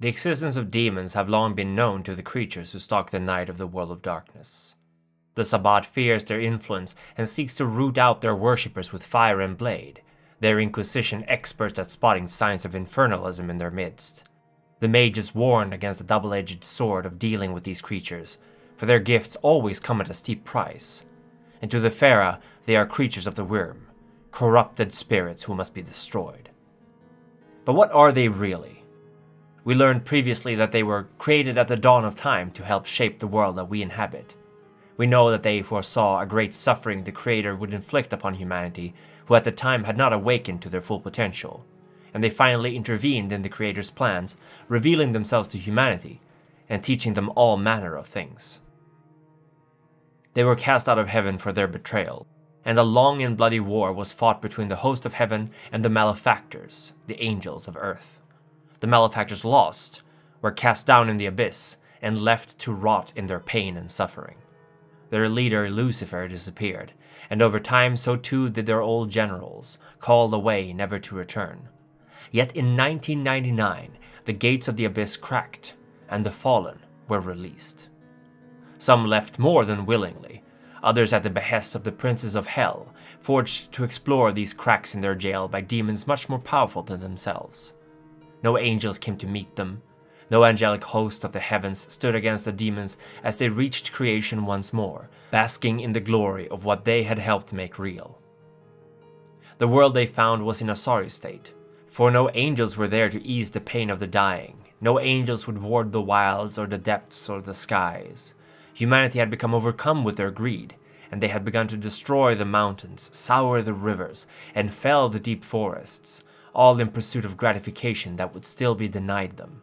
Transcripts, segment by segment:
The existence of demons have long been known to the creatures who stalk the night of the world of darkness. The Sabbat fears their influence and seeks to root out their worshippers with fire and blade, their Inquisition experts at spotting signs of infernalism in their midst. The mages warn against the double edged sword of dealing with these creatures, for their gifts always come at a steep price. And to the Fera, they are creatures of the worm, corrupted spirits who must be destroyed. But what are they really? We learned previously that they were created at the dawn of time to help shape the world that we inhabit. We know that they foresaw a great suffering the Creator would inflict upon humanity, who at the time had not awakened to their full potential, and they finally intervened in the Creator's plans, revealing themselves to humanity and teaching them all manner of things. They were cast out of heaven for their betrayal, and a long and bloody war was fought between the host of heaven and the malefactors, the angels of earth. The malefactors lost, were cast down in the abyss, and left to rot in their pain and suffering. Their leader, Lucifer, disappeared, and over time so too did their old generals, called away never to return. Yet in 1999, the gates of the abyss cracked, and the fallen were released. Some left more than willingly, others at the behest of the princes of hell, forged to explore these cracks in their jail by demons much more powerful than themselves. No angels came to meet them. No angelic host of the heavens stood against the demons as they reached creation once more, basking in the glory of what they had helped make real. The world they found was in a sorry state, for no angels were there to ease the pain of the dying. No angels would ward the wilds or the depths or the skies. Humanity had become overcome with their greed, and they had begun to destroy the mountains, sour the rivers, and fell the deep forests, all in pursuit of gratification that would still be denied them.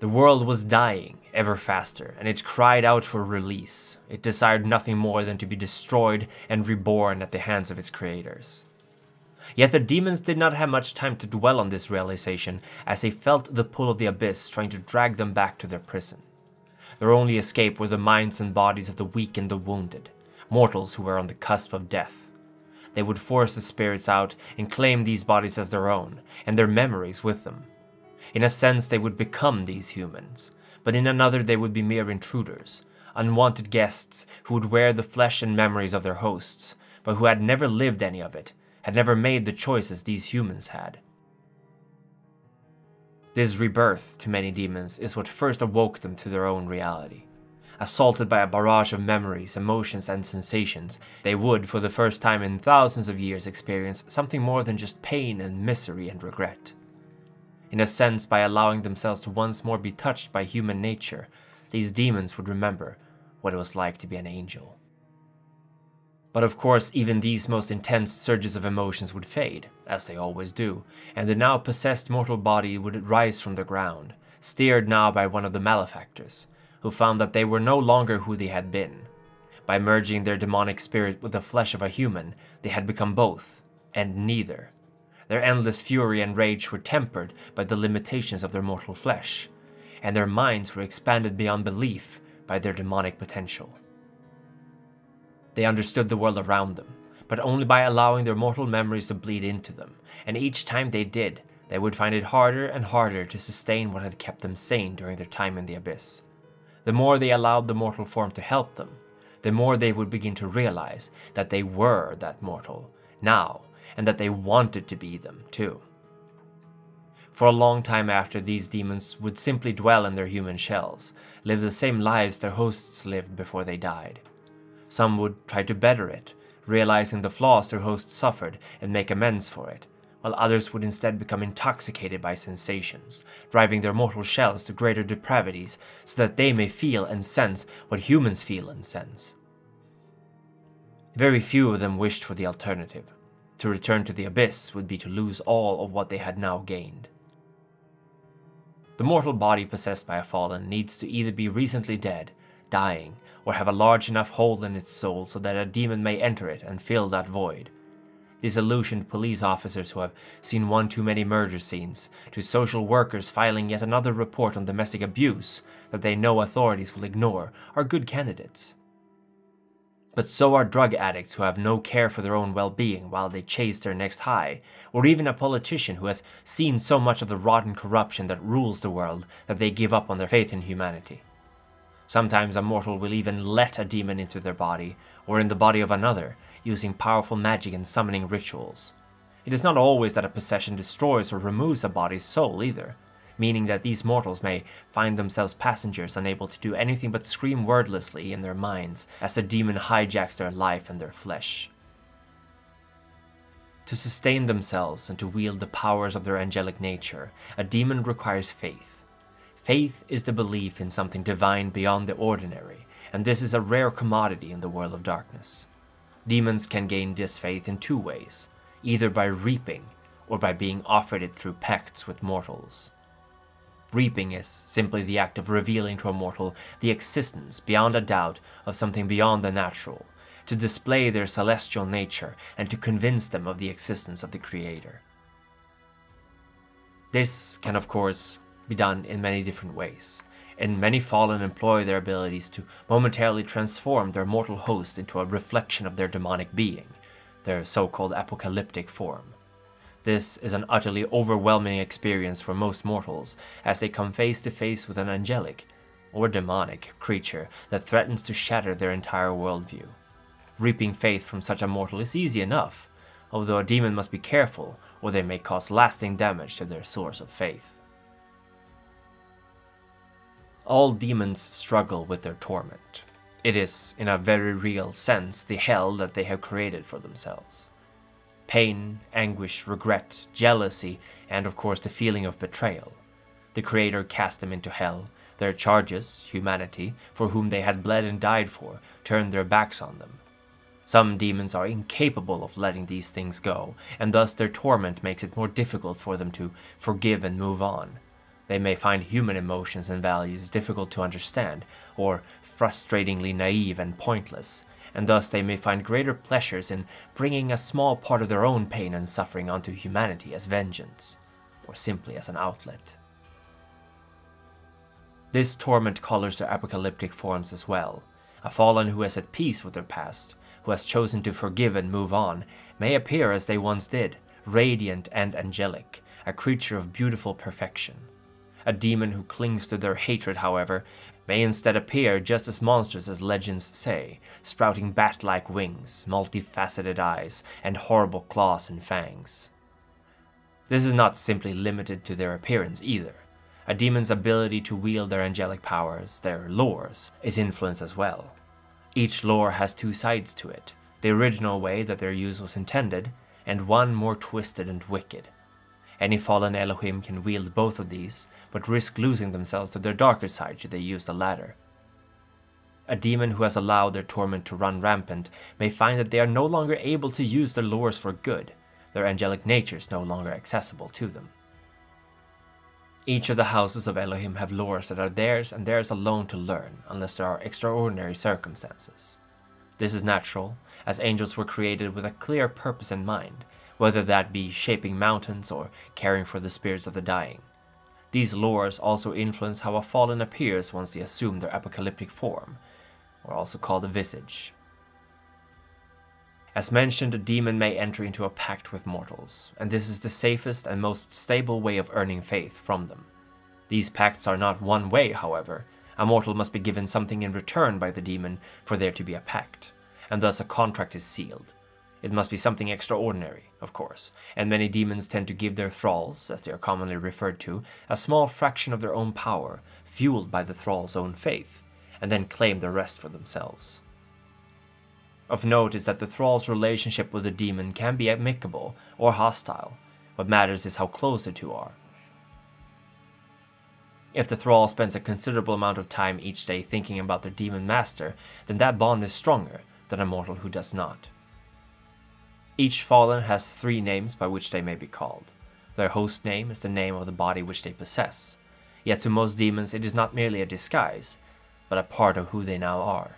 The world was dying ever faster, and it cried out for release. It desired nothing more than to be destroyed and reborn at the hands of its creators. Yet the demons did not have much time to dwell on this realization, as they felt the pull of the abyss trying to drag them back to their prison. Their only escape were the minds and bodies of the weak and the wounded, mortals who were on the cusp of death. They would force the spirits out and claim these bodies as their own, and their memories with them. In a sense, they would become these humans, but in another, they would be mere intruders, unwanted guests who would wear the flesh and memories of their hosts, but who had never lived any of it, had never made the choices these humans had. This rebirth to many demons is what first awoke them to their own reality. Assaulted by a barrage of memories, emotions, and sensations, they would, for the first time in thousands of years, experience something more than just pain and misery and regret. In a sense, by allowing themselves to once more be touched by human nature, these demons would remember what it was like to be an angel. But of course, even these most intense surges of emotions would fade, as they always do, and the now possessed mortal body would rise from the ground, steered now by one of the malefactors, who found that they were no longer who they had been. By merging their demonic spirit with the flesh of a human, they had become both, and neither. Their endless fury and rage were tempered by the limitations of their mortal flesh, and their minds were expanded beyond belief by their demonic potential. They understood the world around them, but only by allowing their mortal memories to bleed into them, and each time they did, they would find it harder and harder to sustain what had kept them sane during their time in the abyss. The more they allowed the mortal form to help them, the more they would begin to realize that they were that mortal, now, and that they wanted to be them too. For a long time after, these demons would simply dwell in their human shells, live the same lives their hosts lived before they died. Some would try to better it, realizing the flaws their hosts suffered and make amends for it, while others would instead become intoxicated by sensations, driving their mortal shells to greater depravities so that they may feel and sense what humans feel and sense. Very few of them wished for the alternative. To return to the abyss would be to lose all of what they had now gained. The mortal body possessed by a fallen needs to either be recently dead, dying, or have a large enough hole in its soul so that a demon may enter it and fill that void. Disillusioned police officers who have seen one too many murder scenes, to social workers filing yet another report on domestic abuse that they know authorities will ignore, are good candidates. But so are drug addicts who have no care for their own well being while they chase their next high, or even a politician who has seen so much of the rotten corruption that rules the world that they give up on their faith in humanity. Sometimes a mortal will even let a demon into their body, or in the body of another, using powerful magic and summoning rituals. It is not always that a possession destroys or removes a body's soul either, meaning that these mortals may find themselves passengers unable to do anything but scream wordlessly in their minds as the demon hijacks their life and their flesh. To sustain themselves and to wield the powers of their angelic nature, a demon requires faith. Faith is the belief in something divine beyond the ordinary, and this is a rare commodity in the world of darkness. Demons can gain this faith in two ways either by reaping or by being offered it through pacts with mortals. Reaping is simply the act of revealing to a mortal the existence, beyond a doubt, of something beyond the natural, to display their celestial nature and to convince them of the existence of the Creator. This can, of course, be done in many different ways, and many fallen employ their abilities to momentarily transform their mortal host into a reflection of their demonic being, their so called apocalyptic form. This is an utterly overwhelming experience for most mortals as they come face to face with an angelic or demonic creature that threatens to shatter their entire worldview. Reaping faith from such a mortal is easy enough, although a demon must be careful or they may cause lasting damage to their source of faith. All demons struggle with their torment. It is, in a very real sense, the hell that they have created for themselves pain, anguish, regret, jealousy, and of course the feeling of betrayal. The Creator cast them into hell. Their charges, humanity, for whom they had bled and died for, turned their backs on them. Some demons are incapable of letting these things go, and thus their torment makes it more difficult for them to forgive and move on. They may find human emotions and values difficult to understand, or frustratingly naive and pointless, and thus they may find greater pleasures in bringing a small part of their own pain and suffering onto humanity as vengeance, or simply as an outlet. This torment colors their apocalyptic forms as well. A fallen who is at peace with their past, who has chosen to forgive and move on, may appear as they once did, radiant and angelic, a creature of beautiful perfection. A demon who clings to their hatred, however, may instead appear just as monstrous as legends say, sprouting bat like wings, multifaceted eyes, and horrible claws and fangs. This is not simply limited to their appearance either. A demon's ability to wield their angelic powers, their lores, is influenced as well. Each lore has two sides to it the original way that their use was intended, and one more twisted and wicked. Any fallen Elohim can wield both of these, but risk losing themselves to their darker side should they use the latter. A demon who has allowed their torment to run rampant may find that they are no longer able to use their lores for good, their angelic natures no longer accessible to them. Each of the houses of Elohim have lores that are theirs and theirs alone to learn, unless there are extraordinary circumstances. This is natural, as angels were created with a clear purpose in mind, whether that be shaping mountains or caring for the spirits of the dying. These lores also influence how a fallen appears once they assume their apocalyptic form, or also called a visage. As mentioned, a demon may enter into a pact with mortals, and this is the safest and most stable way of earning faith from them. These pacts are not one way, however. A mortal must be given something in return by the demon for there to be a pact, and thus a contract is sealed. It must be something extraordinary, of course, and many demons tend to give their thralls, as they are commonly referred to, a small fraction of their own power, fueled by the thrall's own faith, and then claim the rest for themselves. Of note is that the thrall's relationship with the demon can be amicable or hostile. What matters is how close the two are. If the thrall spends a considerable amount of time each day thinking about their demon master, then that bond is stronger than a mortal who does not. Each fallen has three names by which they may be called. Their host name is the name of the body which they possess, yet to most demons it is not merely a disguise, but a part of who they now are.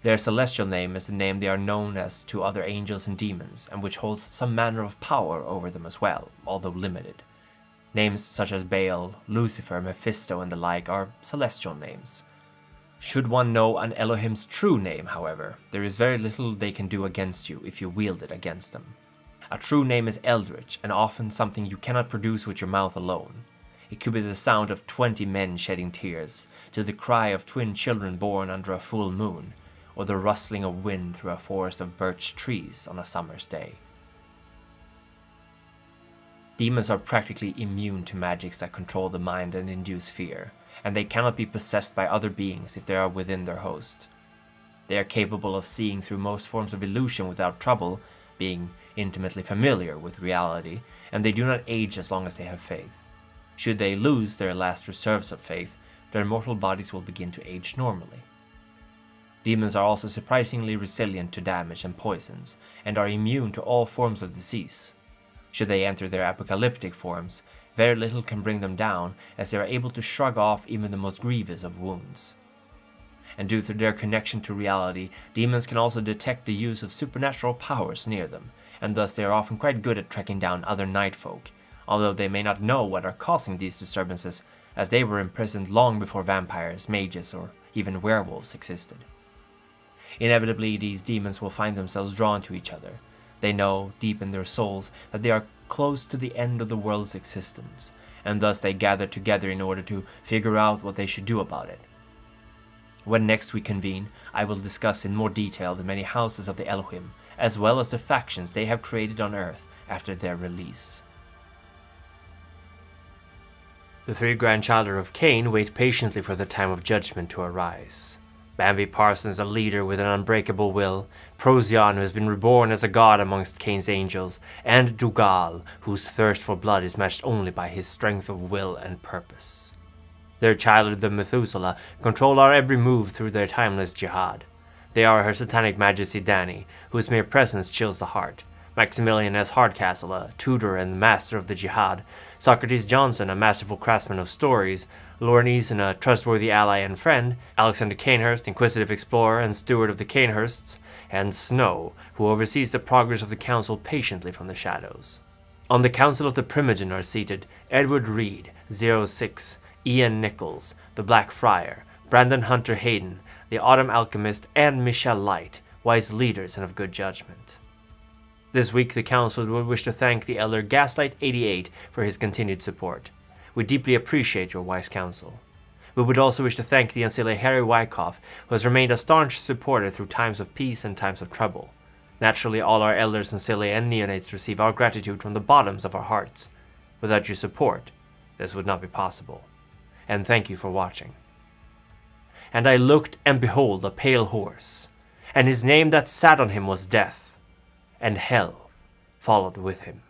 Their celestial name is the name they are known as to other angels and demons, and which holds some manner of power over them as well, although limited. Names such as Baal, Lucifer, Mephisto, and the like are celestial names. Should one know an Elohim's true name, however, there is very little they can do against you if you wield it against them. A true name is eldritch and often something you cannot produce with your mouth alone. It could be the sound of twenty men shedding tears, to the cry of twin children born under a full moon, or the rustling of wind through a forest of birch trees on a summer's day. Demons are practically immune to magics that control the mind and induce fear, and they cannot be possessed by other beings if they are within their host. They are capable of seeing through most forms of illusion without trouble, being intimately familiar with reality, and they do not age as long as they have faith. Should they lose their last reserves of faith, their mortal bodies will begin to age normally. Demons are also surprisingly resilient to damage and poisons, and are immune to all forms of disease. Should they enter their apocalyptic forms, very little can bring them down, as they are able to shrug off even the most grievous of wounds. And due to their connection to reality, demons can also detect the use of supernatural powers near them, and thus they are often quite good at tracking down other night folk, although they may not know what are causing these disturbances, as they were imprisoned long before vampires, mages, or even werewolves existed. Inevitably, these demons will find themselves drawn to each other. They know, deep in their souls, that they are close to the end of the world's existence, and thus they gather together in order to figure out what they should do about it. When next we convene, I will discuss in more detail the many houses of the Elohim, as well as the factions they have created on Earth after their release. The three grandchildren of Cain wait patiently for the time of judgment to arise. Bambi Parsons, a leader with an unbreakable will, Procyon, who has been reborn as a god amongst Cain's angels, and Dougal, whose thirst for blood is matched only by his strength of will and purpose. Their child, the Methuselah, control our every move through their timeless jihad. They are Her Satanic Majesty Dani, whose mere presence chills the heart, Maximilian S. Hardcastle, a tutor and master of the jihad, Socrates Johnson, a masterful craftsman of stories, Lauren Eason, a trustworthy ally and friend, Alexander Cainhurst, inquisitive explorer and steward of the Cainhursts, and Snow, who oversees the progress of the Council patiently from the shadows. On the Council of the Primogen are seated Edward Reed, 06, Ian Nichols, the Black Friar, Brandon Hunter Hayden, the Autumn Alchemist, and Michelle Light, wise leaders and of good judgment. This week, the Council would wish to thank the Elder Gaslight88 for his continued support. We deeply appreciate your wise counsel. We would also wish to thank the Ancilla Harry Wyckoff, who has remained a staunch supporter through times of peace and times of trouble. Naturally, all our elders, Ancillae, and neonates receive our gratitude from the bottoms of our hearts. Without your support, this would not be possible. And thank you for watching. And I looked, and behold, a pale horse, and his name that sat on him was Death and hell followed with him.